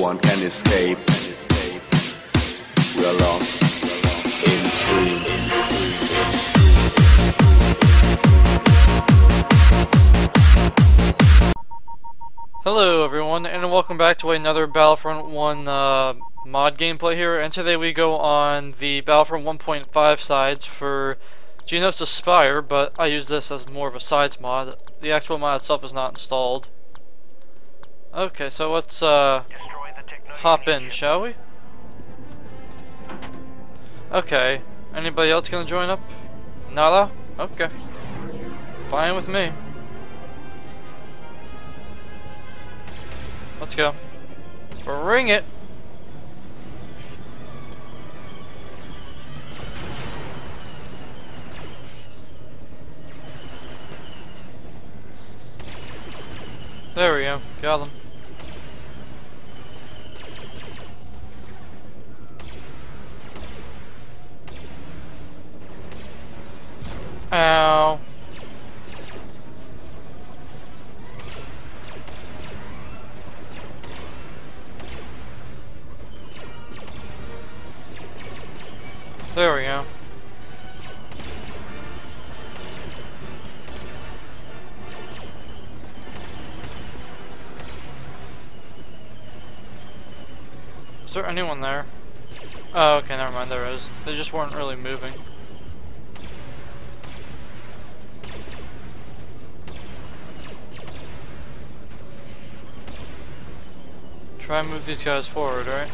one can escape. We are lost. Hello everyone, and welcome back to another Battlefront 1 uh, mod gameplay here, and today we go on the Battlefront 1.5 sides for Geonosis Spire, but I use this as more of a sides mod. The actual mod itself is not installed. Okay, so let's uh, hop in, shall we? Okay, anybody else gonna join up? Nada? Okay. Fine with me. Let's go. Bring it! There we go. Got them. Ow. There we go. Is there anyone there? Oh, okay, never mind, there is. They just weren't really moving. Try and move these guys forward, right?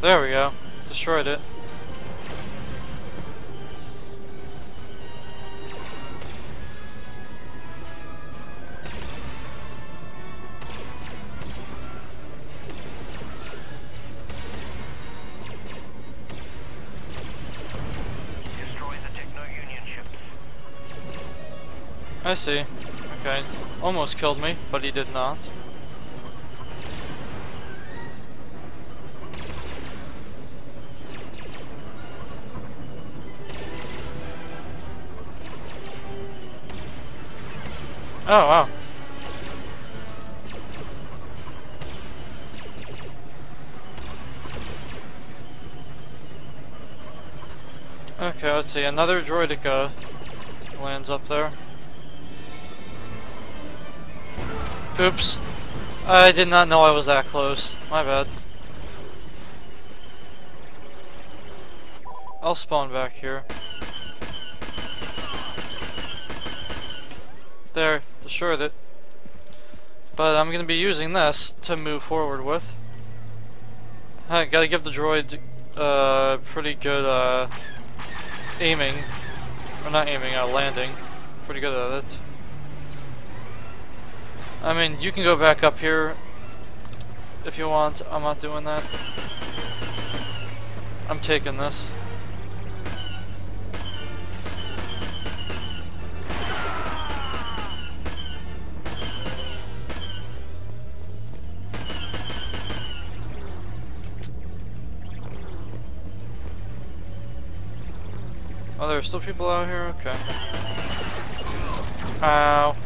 There we go. Destroyed it. I see. Okay. Almost killed me, but he did not. Oh, wow. Okay, let's see. Another droideka lands up there. Oops. I did not know I was that close. My bad. I'll spawn back here. There, destroyed it. But I'm gonna be using this to move forward with. I gotta give the droid uh, pretty good uh, aiming. Or not aiming, uh, landing. Pretty good at it. I mean, you can go back up here if you want. I'm not doing that. I'm taking this. Oh, there are still people out here? Okay. Ow.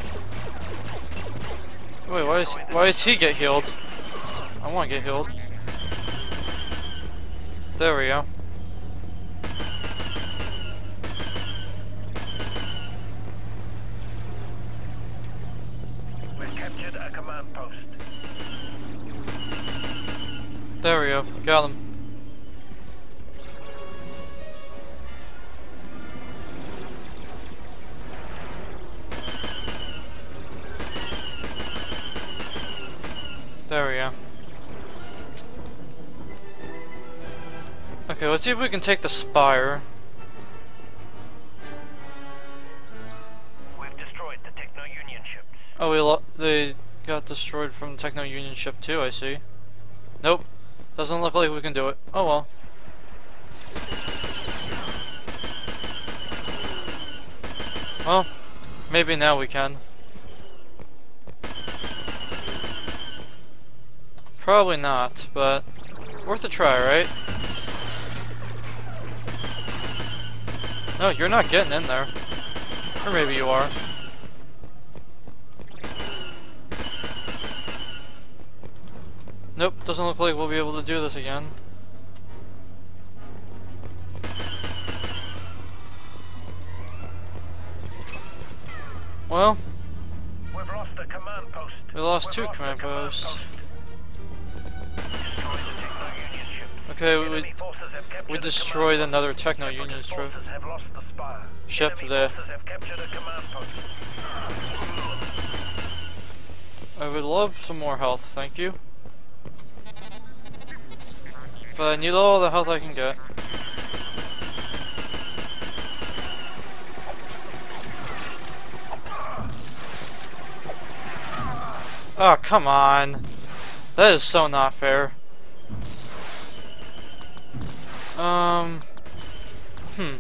Wait, why is why does he get healed? I want to get healed. There we go. We've captured a command post. There we go. Got him. Okay, let's see if we can take the spire. We've destroyed the Techno-Union ships. Oh, we they got destroyed from the Techno Union ship too. I see. Nope, doesn't look like we can do it. Oh well. Well, maybe now we can. Probably not, but worth a try, right? No, you're not getting in there. Or maybe you are. Nope, doesn't look like we'll be able to do this again. Well, We've lost the command post. we lost We've two lost command, command posts. Post. Okay, we, we destroyed another. Techno Union ship. forces have lost the spire. Ship there. forces have captured a command post. I would love some more health, thank you. But I need all the health I can get. Oh, come on. That is so not fair. Um. Hmm.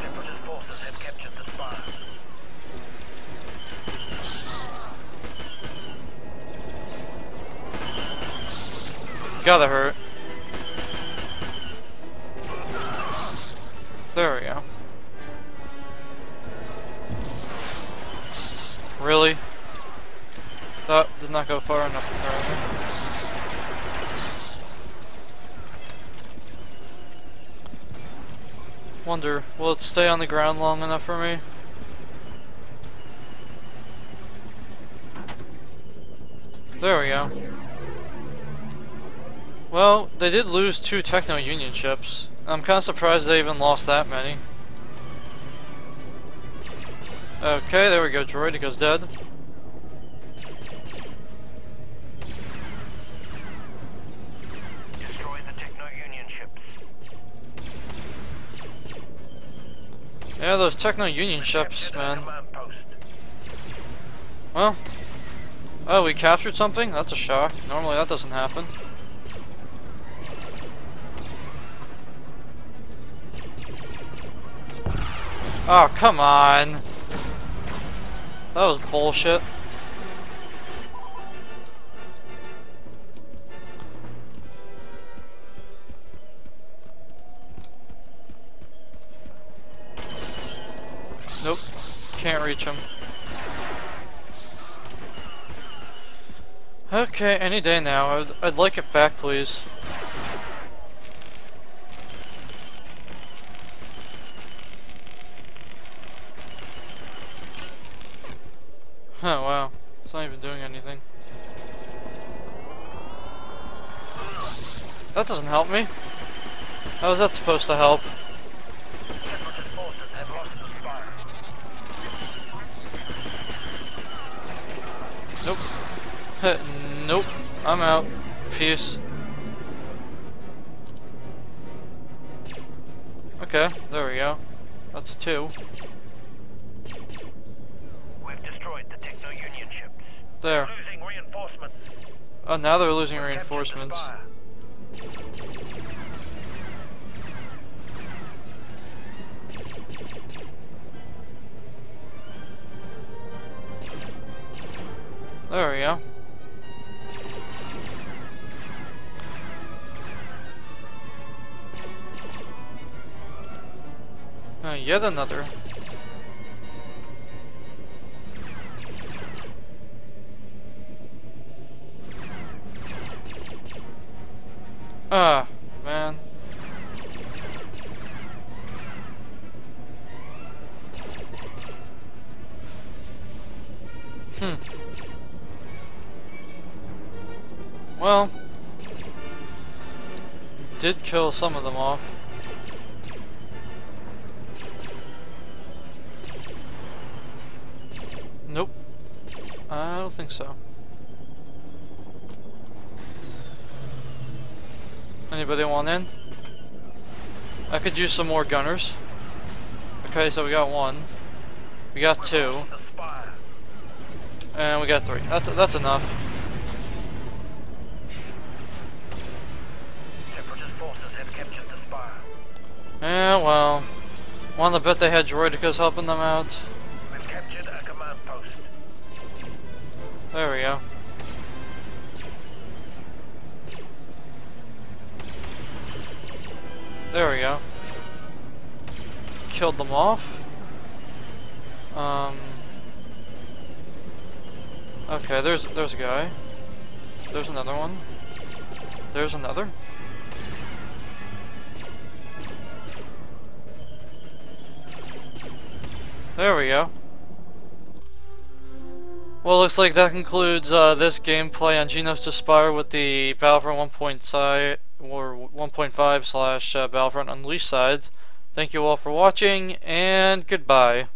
Separatist forces the. Gotta hurt. There we go. Will it stay on the ground long enough for me? There we go. Well, they did lose two Techno Union ships. I'm kind of surprised they even lost that many. Okay, there we go. Droid goes dead. Yeah, those Techno Union ships, man. Well. Oh, we captured something? That's a shock. Normally that doesn't happen. Oh, come on. That was bullshit. Okay, any day now. I'd, I'd like it back, please. Oh, wow. It's not even doing anything. That doesn't help me. How is that supposed to help? Separatist forces have lost the spire. Nope. nope. I'm out. Peace. Okay, there we go. That's two. We've destroyed the Techno-Union ships. There. Losing reinforcements. Oh, now they're losing the reinforcements. There we go. Yet another. Ah, man. Hmm. Well, did kill some of them off. Think so. Anybody want in? I could use some more gunners. Okay, so we got one. We got two. And we got three. That's that's enough. Yeah, well. Wanna bet they had Droidekas helping them out. There we go. There we go. killed them off. Um. Okay, there's there's a guy. There's another one. There's another. There we go. Well, looks like that concludes uh, this gameplay on Geonosis Spire with the Battlefront 1.5 or 1.5 slash uh, Battlefront Unleashed sides. Thank you all for watching, and goodbye.